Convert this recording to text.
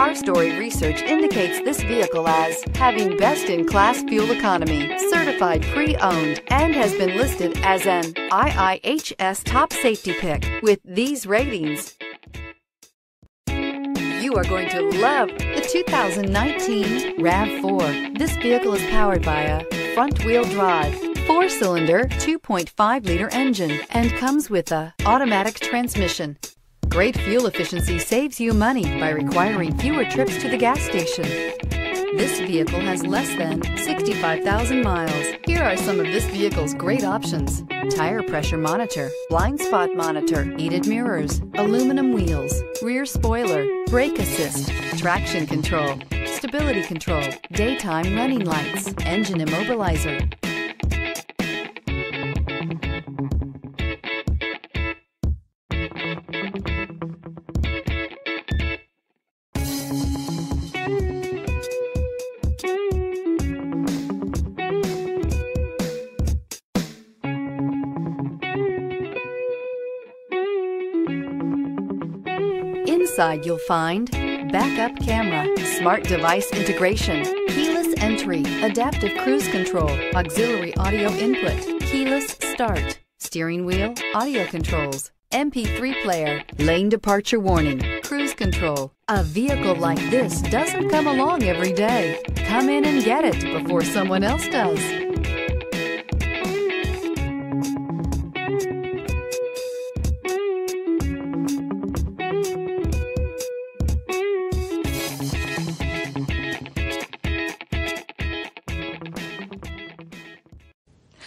Car Story research indicates this vehicle as having best-in-class fuel economy, certified pre-owned, and has been listed as an IIHS top safety pick with these ratings. You are going to love the 2019 RAV4. This vehicle is powered by a front-wheel drive, four-cylinder, 2.5-liter engine, and comes with a automatic transmission. Great fuel efficiency saves you money by requiring fewer trips to the gas station. This vehicle has less than 65,000 miles. Here are some of this vehicle's great options. Tire pressure monitor, blind spot monitor, heated mirrors, aluminum wheels, rear spoiler, brake assist, traction control, stability control, daytime running lights, engine immobilizer, Inside you'll find backup camera, smart device integration, keyless entry, adaptive cruise control, auxiliary audio input, keyless start, steering wheel, audio controls, MP3 player, lane departure warning, cruise control. A vehicle like this doesn't come along every day. Come in and get it before someone else does.